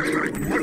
Wait, wait, wait.